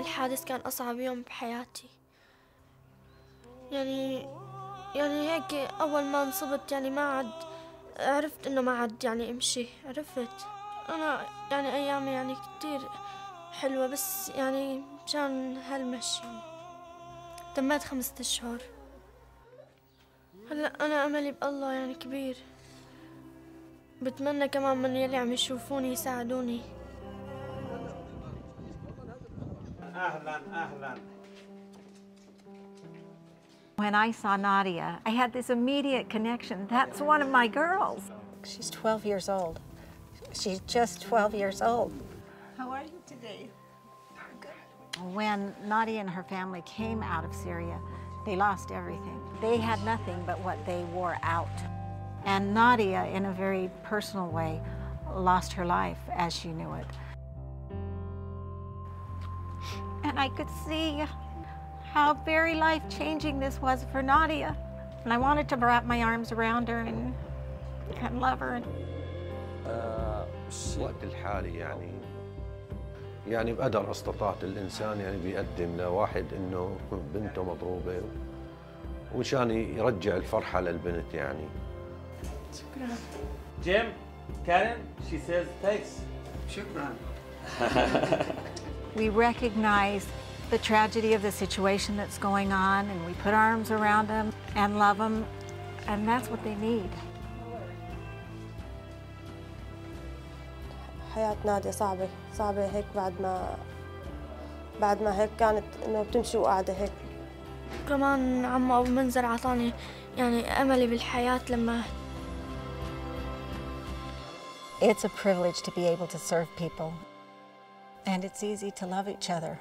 الحادث كان أصعب يوم بحياتي. يعني يعني هيك أول ما انصبت يعني ما عاد عرفت إنه ما عاد يعني أمشي. عرفت؟ أنا يعني أيامي يعني كتير حلوة بس يعني مشان هالمشي. تميت خمسة أشهر. هلأ أنا أملي بالله يعني كبير. بتمنى كمان من يلي عم يشوفوني يساعدوني. When I saw Nadia, I had this immediate connection. That's one of my girls. She's 12 years old. She's just 12 years old. How are you today? Good. When Nadia and her family came out of Syria, they lost everything. They had nothing but what they wore out. And Nadia, in a very personal way, lost her life as she knew it And I could see how very life-changing this was for Nadia. And I wanted to wrap my arms around her and, and love her. الوقت الحالي يعني يعني بقدر استطاعت الانسان يعني بيقدم لواحد انه بنته مضروبه ومشان يرجع الفرحه للبنت يعني Jim, Karen, she says thanks. We recognize the tragedy of the situation that's going on, and we put our arms around them and love them, and that's what they need. حياة نادية صعبة صعبة هيك بعد ما بعد ما هيك كانت انه بتمشي وقاعدة هيك كمان عمو أبو منذر عطاني يعني أملي بالحياة لما It's a privilege to be able to serve people. And it's easy to love each other.